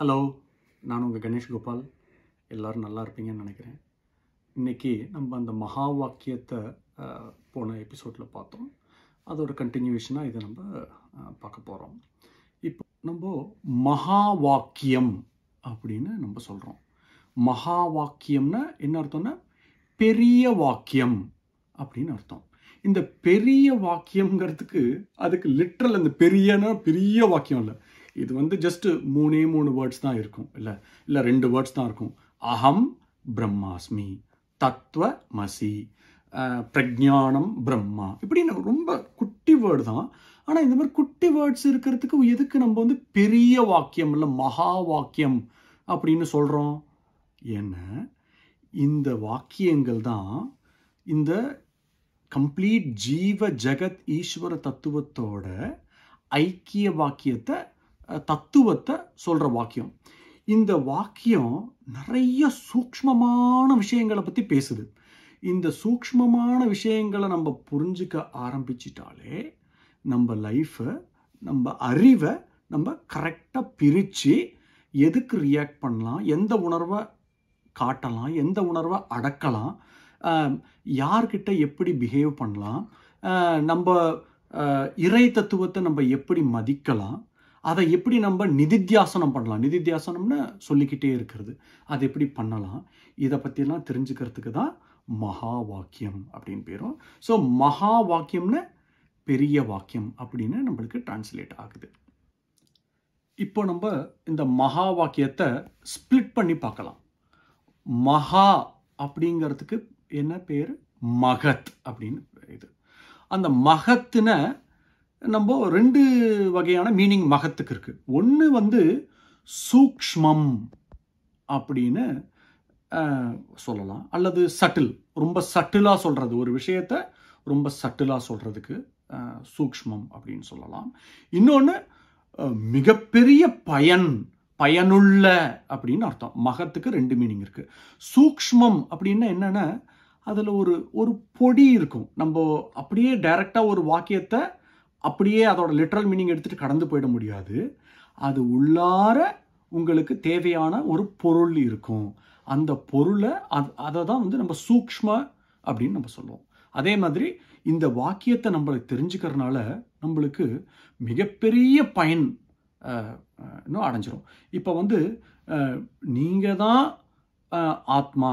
Hello நான் உங்கள் கணேஷ் கோபால். எல்லோரும் நல்லா இருப்பீங்கன்னு நினைக்கிறேன். இன்றைக்கி நம்ம அந்த மகா வாக்கியத்தை போன எபிசோடில் பார்த்தோம். அதோட கண்டினியூவேஷனாக இதை நம்ம பார்க்க போகிறோம் இப்போ நம்ம மகா வாக்கியம் அப்படின்னு நம்ம சொல்கிறோம் மகா வாக்கியம்னா என்ன அர்த்தம்னா பெரிய வாக்கியம் அப்படின்னு அர்த்தம். இந்த பெரிய வாக்கியம்ங்கிறதுக்கு அதுக்கு லிட்ரல் அந்த பெரியனா பெரிய வாக்கியம் இல்லை. இது வந்து ஜஸ்ட்டு மூணே மூணு வேர்ட்ஸ் தான் இருக்கும். இல்லை இல்லை ரெண்டு வேர்ட்ஸ் தான் இருக்கும். அகம் பிரம்மாஸ்மி தத்துவ மசி பிரஜானம் பிரம்மா. இப்படின்னு ரொம்ப குட்டி வேர்டு தான். ஆனால் இந்த மாதிரி குட்டி வேர்ட்ஸ் இருக்கிறதுக்கு எதுக்கு நம்ம வந்து பெரிய வாக்கியம் இல்லை மகா வாக்கியம் அப்படின்னு சொல்கிறோம் ஏன்னா இந்த வாக்கியங்கள் தான் இந்த கம்ப்ளீட் ஜீவ ஜெகத் ஈஸ்வர தத்துவத்தோட ஐக்கிய வாக்கியத்தை தத்துவத்தை சொல்கிற வாக்கியம். இந்த வாக்கியம் நிறைய சூக்ஷ்மமான விஷயங்களை பற்றி பேசுது. இந்த சூக்ஷ்மமான விஷயங்களை நம்ம புரிஞ்சுக்க ஆரம்பிச்சிட்டாலே நம்ம லைஃப்பை நம்ம அறிவை நம்ம கரெக்டாக பிரித்து எதுக்கு ரியாக்ட் பண்ணலாம் எந்த உணர்வை காட்டலாம் எந்த உணர்வை அடக்கலாம் யார்கிட்ட எப்படி பிஹேவ் பண்ணலாம் நம்ம இறை தத்துவத்தை நம்ம எப்படி மதிக்கலாம் அதை எப்படி நம்ம நிதித்தியாசனம் பண்ணலாம்? நிதித்தியாசனம்னு சொல்லிக்கிட்டே இருக்கிறது. அதை எப்படி பண்ணலாம்? இதை பற்றிலாம் தெரிஞ்சுக்கிறதுக்கு தான் மகா வாக்கியம் அப்படின்னு பேரும். ஸோ மகா வாக்கியம்னு பெரிய வாக்கியம் அப்படின்னு நம்மளுக்கு டிரான்ஸ்லேட் ஆகுது. இப்போ நம்ம இந்த மகா வாக்கியத்தை ஸ்ப்ளிட் பண்ணி பார்க்கலாம். மகா அப்படிங்கிறதுக்கு என்ன பேர்? மகத் அப்படின்னு இது. அந்த மகத்துன நம்ம ரெண்டு வகையான மீனிங் மகத்துக்கு இருக்குது ஒன்று வந்து சூக்ஷ்மம் அப்படின்னு சொல்லலாம். அல்லது சட்டில். ரொம்ப சட்டிலாக சொல்கிறது ஒரு விஷயத்த ரொம்ப சட்டிலாக சொல்கிறதுக்கு சூக்ஷ்மம் அப்படின்னு சொல்லலாம். இன்னொன்று மிகப்பெரிய பயன் பயனுள்ள அப்படின்னு அர்த்தம். மகத்துக்கு ரெண்டு மீனிங் இருக்குது சூக்ஷ்மம் அப்படின்னா என்னென்னா அதில் ஒரு ஒரு பொடி இருக்கும். நம்ம அப்படியே டைரெக்டாக ஒரு வாக்கியத்தை அப்படியே அதோட லிட்ரல் மீனிங் எடுத்துகிட்டு கடந்து போயிட முடியாது. அது உள்ளார உங்களுக்கு தேவையான ஒரு பொருள் இருக்கும். அந்த பொருளை அது அதை தான் வந்து நம்ம சூக்ஷ்ம அப்படின்னு நம்ம சொல்லுவோம். அதே மாதிரி இந்த வாக்கியத்தை நம்மளுக்கு தெரிஞ்சுக்கிறதுனால நம்மளுக்கு மிகப்பெரிய பயன் இன்னும் அடைஞ்சிரும். இப்போ வந்து நீங்கள் தான் ஆத்மா.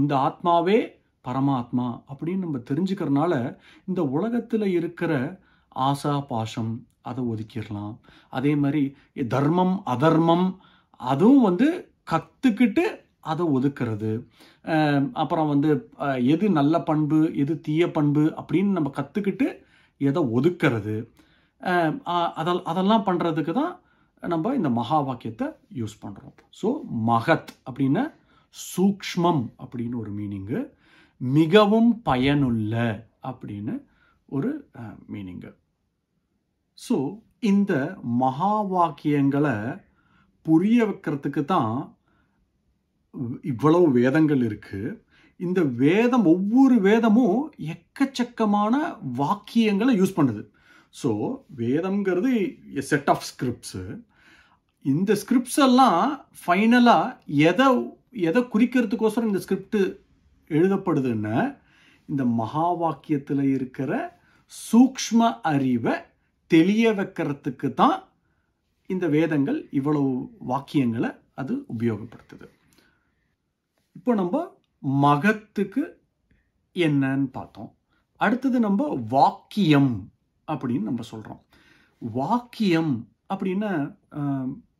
இந்த ஆத்மாவே பரமாத்மா அப்படின்னு நம்ம தெரிஞ்சுக்கிறனால இந்த உலகத்தில் இருக்கிற ஆசா பாஷம் அதை ஒதுக்கிடலாம். அதே மாதிரி தர்மம் அதர்மம் அதுவும் வந்து கற்றுக்கிட்டு அதை ஒதுக்கிறது. அப்புறம் வந்து எது நல்ல பண்பு எது தீய பண்பு அப்படின்னு நம்ம கற்றுக்கிட்டு எதை ஒதுக்கிறது. அதெல் அதெல்லாம் பண்ணுறதுக்கு தான் நம்ம இந்த மகா வாக்கியத்தை யூஸ் பண்ணுறோம் ஸோ மகத் அப்படின்னா சூக்ஷ்மம் அப்படின்னு ஒரு மீனிங்கு. மிகவும் பயனுள்ள அப்படின்னு ஒரு மீனிங்கு ஸோ இந்த மகா வாக்கியங்களை புரிய வைக்கிறதுக்கு தான் இவ்வளவு வேதங்கள் இருக்குது இந்த வேதம் ஒவ்வொரு வேதமும் எக்கச்சக்கமான வாக்கியங்களை யூஸ் பண்ணுது. ஸோ வேதம்ங்கிறது செட் ஆஃப் ஸ்கிரிப்ட்ஸு இந்த ஸ்கிரிப்ட்ஸ் எல்லாம் ஃபைனலாக எதை எதை குறிக்கிறதுக்கோசரம் இந்த ஸ்கிரிப்ட் எழுதப்படுதுன்னா இந்த மகா வாக்கியத்தில் இருக்கிற சூக்ஷ்ம அறிவை தெளிய வைக்கிறதுக்கு தான் இந்த வேதங்கள் இவ்வளவு வாக்கியங்களை அது உபயோகப்படுத்துது. இப்போ நம்ம மகத்துக்கு என்னன்னு பார்த்தோம். அடுத்தது நம்ம வாக்கியம் அப்படின்னு நம்ம சொல்கிறோம் வாக்கியம் அப்படின்னா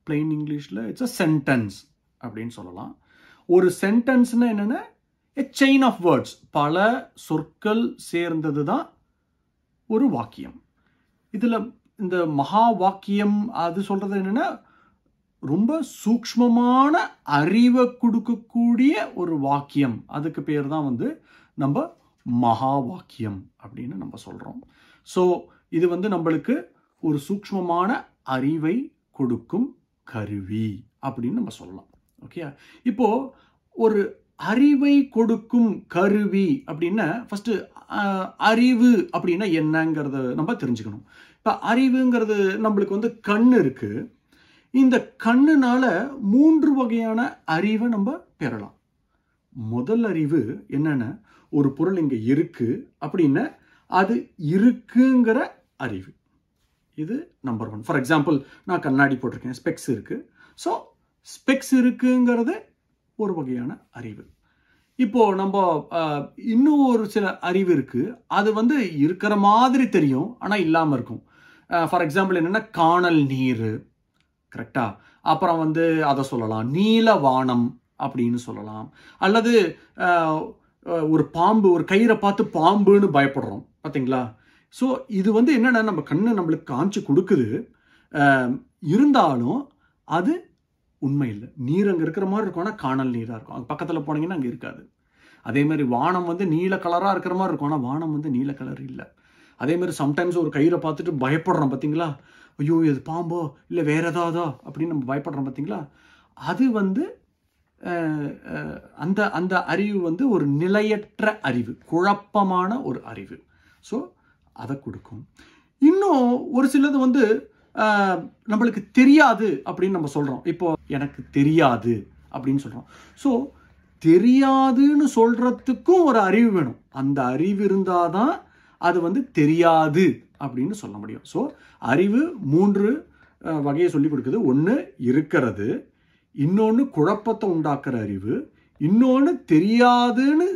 பிளெயின் இங்கிலீஷில் இட்ஸ் அ சென்டென்ஸ் அப்படின்னு சொல்லலாம். ஒரு சென்டென்ஸ்னால் என்னென்னா எ செயின் ஆஃப் வேர்ட்ஸ் பல சொற்கள் சேர்ந்தது தான் ஒரு வாக்கியம். இதில் இந்த மகா வாக்கியம் அது சொல்கிறது என்னென்னா ரொம்ப சூக்ஷ்மமான அறிவை கொடுக்கக்கூடிய ஒரு வாக்கியம். அதுக்கு பேர் தான் வந்து நம்ம மகா வாக்கியம் அப்படின்னு நம்ம சொல்கிறோம் ஸோ இது வந்து நம்மளுக்கு ஒரு சூக்ஷ்மமான அறிவை கொடுக்கும் கருவி அப்படின்னு நம்ம சொல்லலாம். ஓகே இப்போ ஒரு அறிவை கொடுக்கும் கருவி அப்படின்னா ஃபஸ்ட்டு அறிவு அப்படின்னா என்னங்கிறத நம்ம தெரிஞ்சுக்கணும். இப்போ அறிவுங்கிறது நம்மளுக்கு வந்து கண் இருக்குது இந்த கண்ணுனால மூன்று வகையான அறிவை நம்ம பெறலாம். முதல் அறிவு என்னென்ன ஒரு பொருள் இங்கே இருக்குது அப்படின்னா அது இருக்குங்கிற அறிவு. இது நம்பர் ஒன் ஃபார் எக்ஸாம்பிள் நான் கண்ணாடி போட்டிருக்கேன் ஸ்பெக்ஸ் இருக்குது ஸோ ஸ்பெக்ஸ் இருக்குங்கிறது ஒரு வகையான அறிவு. இப்போது நம்ம இன்னும் ஒரு சில அறிவு இருக்குது அது வந்து இருக்கிற மாதிரி தெரியும் ஆனால் இல்லாமல் இருக்கும். ஃபார் எக்ஸாம்பிள் என்னென்னா காணல் நீர். கரெக்டா அப்புறம் வந்து அதை சொல்லலாம். நீல வானம் அப்படின்னு சொல்லலாம். அல்லது ஒரு பாம்பு ஒரு கயிறை பார்த்து பாம்புன்னு பயப்படுறோம். பார்த்தீங்களா ஸோ இது வந்து என்னென்னா நம்ம கண்ணு நம்மளுக்கு காமிச்சு கொடுக்குது. இருந்தாலும் அது உண்மை இல்லை. நீர் அங்கே இருக்கிற மாதிரி இருக்கும். ஆனால் காணல் நீராக இருக்கும். அங்கே பக்கத்தில் போனீங்கன்னா அங்கே இருக்காது. அதே மாதிரி வானம் வந்து நீல கலராக இருக்கிற மாதிரி இருக்கும். ஆனால் வானம் வந்து நீல கலர் இல்லை. அதே மாதிரி சம்டைம்ஸ் ஒரு கயிறை பார்த்துட்டு பயப்படுறோம் பார்த்தீங்களா ஐயோ இது பாம்போ? இல்லை வேற ஏதாவதோ? அப்படின்னு நம்ம பயப்படுறோம் பார்த்தீங்களா அது வந்து அந்த அந்த அறிவு வந்து ஒரு நிலையற்ற அறிவு. குழப்பமான ஒரு அறிவு. ஸோ அதை கொடுக்கும். இன்னும் ஒரு சிலது வந்து நம்மளுக்கு தெரியாது அப்படின்னு நம்ம சொல்கிறோம் இப்போ எனக்கு தெரியாது அப்படின்னு சொல்கிறோம் ஸோ தெரியாதுன்னு சொல்கிறதுக்கும் ஒரு அறிவு வேணும். அந்த அறிவு இருந்தால் தான் அது வந்து தெரியாது அப்படின்னு சொல்ல முடியும். ஸோ அறிவு மூன்று வகையை சொல்லி கொடுக்குது. ஒன்று இருக்கிறது. இன்னொன்று குழப்பத்தை உண்டாக்குற அறிவு. இன்னொன்று தெரியாதுன்னு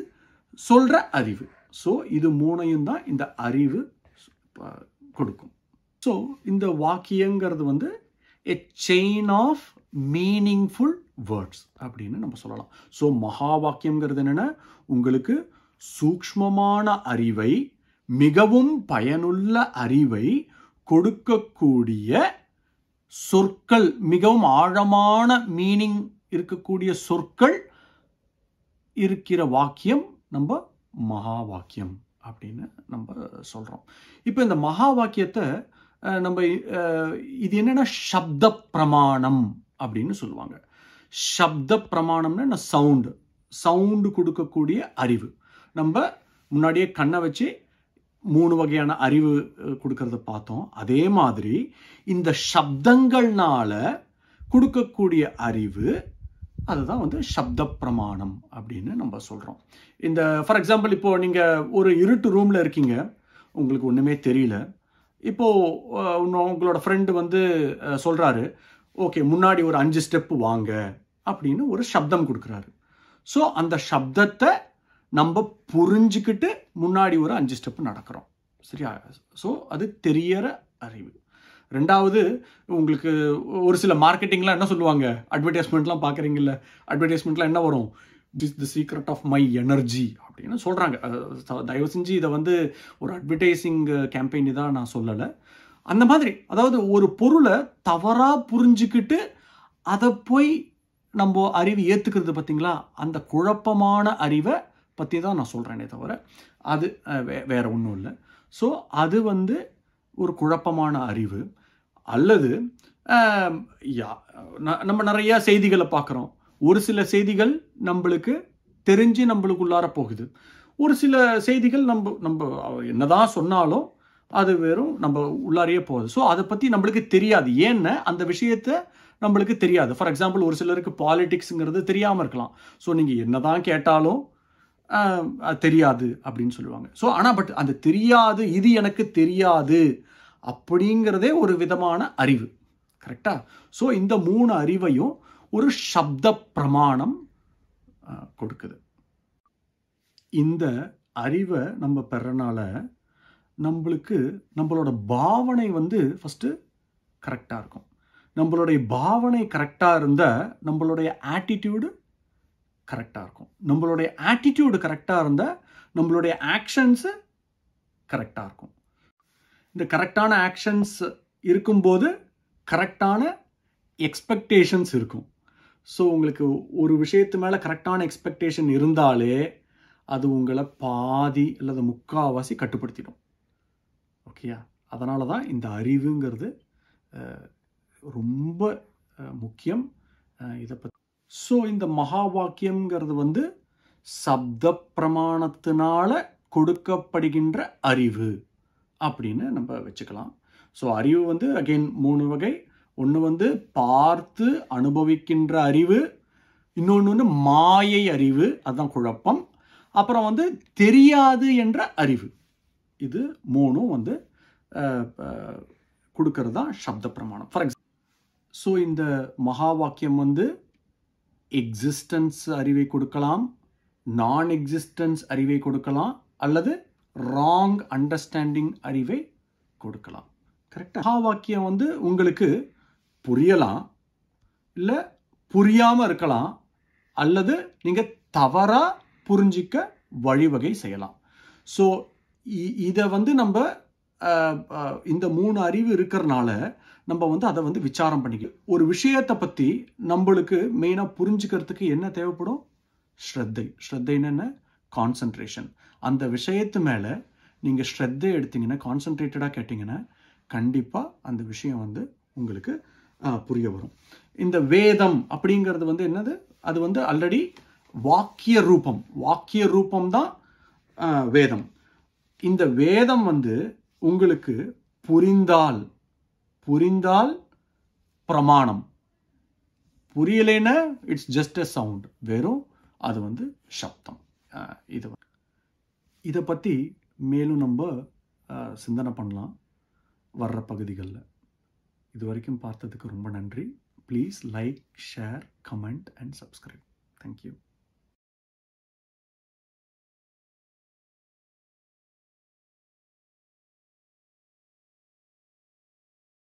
சொல்கிற அறிவு. ஸோ இது மூணையும் தான் இந்த அறிவு கொடுக்கும். ஸோ இந்த வாக்கியங்கிறது வந்து a chain of meaningful words அப்படின்னு நம்ம சொல்லலாம். ஸோ மகா வாக்கியங்கிறது என்னென்னா உங்களுக்கு சூக்ஷ்மமான அறிவை மிகவும் பயனுள்ள அறிவை கொடுக்கக்கூடிய சொற்கள் மிகவும் ஆழமான மீனிங் இருக்கக்கூடிய சொற்கள் இருக்கிற வாக்கியம் நம்ம மகா வாக்கியம் அப்படின்னு நம்ம சொல்கிறோம் இப்போ இந்த மகா வாக்கியத்தை நம்ம இது என்னன்னா சப்த பிரமாணம் அப்படின்னு சொல்லுவாங்க. சப்த பிரமாணம்னா சவுண்டு. சவுண்டு கொடுக்கக்கூடிய அறிவு. நம்ம முன்னாடியே கண்ணை வச்சு மூணு வகையான அறிவு கொடுக்கறத பார்த்தோம். அதே மாதிரி இந்த சப்தங்கள்னால கொடுக்கக்கூடிய அறிவு அதுதான் வந்து சப்த பிரமாணம் அப்படின்னு நம்ம சொல்கிறோம் இந்த ஃபார் எக்ஸாம்பிள் இப்போது நீங்கள் ஒரு இருட்டு ரூமில் இருக்கீங்க. உங்களுக்கு ஒன்றுமே தெரியல. இப்போ உங்களோட ஃப்ரெண்டு வந்து சொல்கிறாரு சொல்றாரு ஓகே முன்னாடி ஒரு அஞ்சு ஸ்டெப்பு வாங்க அப்படின்னு ஒரு சப்தம் கொடுக்குறாரு. ஸோ அந்த சப்தத்தை நம்ம புரிஞ்சுக்கிட்டு முன்னாடி ஒரு அஞ்சு ஸ்டெப்பு நடக்கிறோம். சரியா? ஸோ அது தெரியற அறிவு. ரெண்டாவது உங்களுக்கு ஒரு சில மார்க்கெட்டிங்லாம் என்ன சொல்லுவாங்க? அட்வர்டைஸ்மெண்ட்லாம் பார்க்குறீங்கல்ல அட்வர்டைஸ்மெண்ட்லாம் என்ன வரும்? This the secret of my energy அப்படின்னு சொல்கிறாங்க தயவு செஞ்சு இதை வந்து ஒரு அட்வர்டைஸிங் கேம்பெயின் தான் நான் சொல்லலை. அந்த மாதிரி அதாவது ஒரு பொருளை தவறாக புரிஞ்சுக்கிட்டு அதை போய் நம்ம அறிவு ஏற்றுக்கிறது பார்த்திங்களா அந்த குழப்பமான அறிவை பற்றி தான் நான் சொல்கிறேனே தவிர அது வே வேற ஒன்றும் இல்லை. ஸோ அது வந்து ஒரு குழப்பமான அறிவு. அல்லது யா- ந- நம்ம நிறையா செய்திகளை பார்க்குறோம் ஒரு சில செய்திகள் நம்மளுக்கு தெரிஞ்சு நம்மளுக்குள்ளார போகுது. ஒரு சில செய்திகள் நம்ம நம்ம என்னதான் சொன்னாலும் அது வெறும் நம்ம உள்ளாரையே போகுது. ஸோ அதை பற்றி நம்மளுக்கு தெரியாது. ஏன்னா அந்த விஷயத்தை நம்மளுக்கு தெரியாது. ஃபார் எக்ஸாம்பிள் ஒரு சிலருக்கு பாலிடிக்ஸுங்கிறது தெரியாமல் இருக்கலாம். ஸோ நீங்கள் என்னதான் கேட்டாலும் தெரியாது அப்படின்னு சொல்லுவாங்க. ஸோ ஆனால் பட் அந்த தெரியாது இது எனக்கு தெரியாது அப்படிங்கிறதே ஒரு விதமான அறிவு. கரெக்டாக ஸோ இந்த மூணு அறிவையும் ஒரு சப்த பிரமாணம் கொடுக்குது. இந்த அறிவை நம்ம பெறனால நம்மளுக்கு நம்மளோட பாவனை வந்து ஃபஸ்ட்டு கரெக்டாக இருக்கும். நம்மளுடைய பாவனை கரெக்டாக இருந்தால் நம்மளுடைய ஆட்டிடியூடு கரெக்டாக இருக்கும். நம்மளுடைய ஆட்டிடியூடு கரெக்டாக இருந்தால் நம்மளுடைய ஆக்ஷன்ஸு கரெக்டாக இருக்கும். இந்த கரெக்டான ஆக்ஷன்ஸ் இருக்கும்போது கரெக்டான எக்ஸ்பெக்டேஷன்ஸ் இருக்கும். ஸோ உங்களுக்கு ஒரு விஷயத்து மேலே கரெக்டான எக்ஸ்பெக்டேஷன் இருந்தாலே அது உங்களை பாதி அல்லது முக்காவாசி கட்டுப்படுத்திடும். ஓகேயா அதனால தான் இந்த அறிவுங்கிறது ரொம்ப முக்கியம். இதை பற்றி ஸோ இந்த மகா வாக்கியம்ங்கிறது வந்து சப்த பிரமாணத்தினால கொடுக்கப்படுகின்ற அறிவு அப்படின்னு நம்ம வச்சுக்கலாம். ஸோ அறிவு வந்து அகைன் மூணு வகை. ஒன்று வந்து பார்த்து அனுபவிக்கின்ற அறிவு இன்னொன்று வந்து மாயை அறிவு அதுதான் குழப்பம். அப்புறம் வந்து தெரியாது என்ற அறிவு. இது மூணும் வந்து கொடுக்கறது தான் சப்த பிரமாணம். ஃபார் எக்ஸாம்பிள் ஸோ இந்த மகா வாக்கியம் வந்து எக்ஸிஸ்டன்ஸ் அறிவை கொடுக்கலாம் நான் எக்ஸிஸ்டன்ஸ் அறிவை கொடுக்கலாம் அல்லது ராங் அண்டர்ஸ்டாண்டிங் அறிவை கொடுக்கலாம். கரெக்டாக மகா வாக்கியம் வந்து உங்களுக்கு புரியலாம் இல்லை புரியாமல் இருக்கலாம் அல்லது நீங்கள் தவறாக புரிஞ்சிக்க வழிவகை செய்யலாம். ஸோ இதை வந்து நம்ம இந்த மூணு அறிவு இருக்கிறனால நம்ம வந்து அதை வந்து விசாரம் பண்ணிக்கலாம் ஒரு விஷயத்தை பற்றி நம்மளுக்கு மெயினாக புரிஞ்சுக்கிறதுக்கு என்ன தேவைப்படும்? ஸ்ரத்தை. ஸ்ரத்தைன்னு என்ன கான்சன்ட்ரேஷன் அந்த விஷயத்து மேலே நீங்கள் ஸ்ரத்தை எடுத்தீங்கன்னா கான்சன்ட்ரேட்டடாக கேட்டிங்கன்னா கண்டிப்பாக அந்த விஷயம் வந்து உங்களுக்கு புரிய வரும். இந்த வேதம் அப்படிங்கிறது வந்து என்னது? அது வந்து ஆல்ரெடி வாக்கிய ரூபம். வாக்கிய ரூபம் தான் வேதம். இந்த வேதம் வந்து உங்களுக்கு புரிந்தால் புரிந்தால் பிரமாணம். புரியலைன்னா இட்ஸ் ஜஸ்ட் அ சவுண்ட் வெறும் அது வந்து சப்தம். இது இதை பற்றி மேலும் நம்ம சிந்தனை பண்ணலாம் வர்ற பகுதிகளில். இது வரைக்கும் பார்த்ததுக்கு ரொம்ப நன்றி. Please like share comment and subscribe thank you